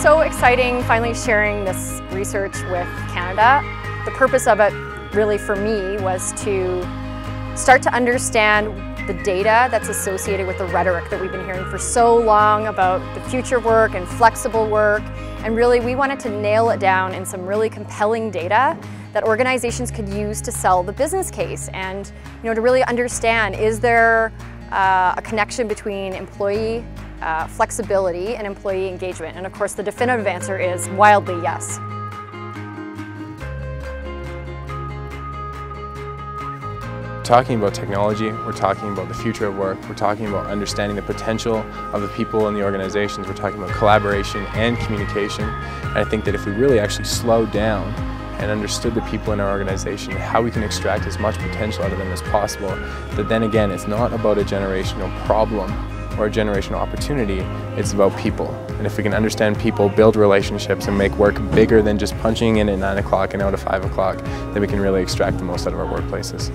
exciting finally sharing this research with Canada. The purpose of it really for me was to start to understand the data that's associated with the rhetoric that we've been hearing for so long about the future work and flexible work. And really we wanted to nail it down in some really compelling data that organizations could use to sell the business case and you know to really understand is there uh, a connection between employee uh, flexibility and employee engagement? And of course, the definitive answer is wildly yes. Talking about technology, we're talking about the future of work, we're talking about understanding the potential of the people in the organizations, we're talking about collaboration and communication. And I think that if we really actually slow down and understood the people in our organization, how we can extract as much potential out of them as possible, that then again, it's not about a generational problem or generational opportunity, it's about people. And if we can understand people, build relationships, and make work bigger than just punching in at 9 o'clock and out at 5 o'clock, then we can really extract the most out of our workplaces.